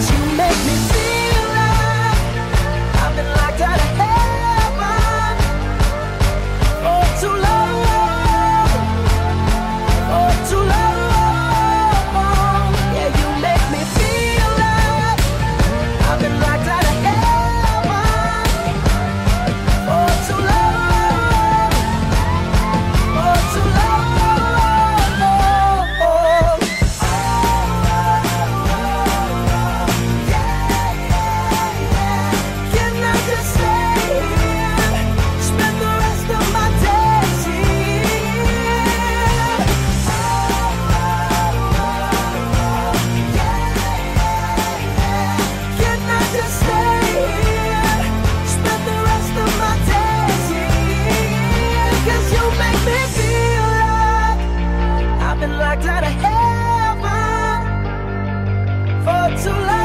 You I've been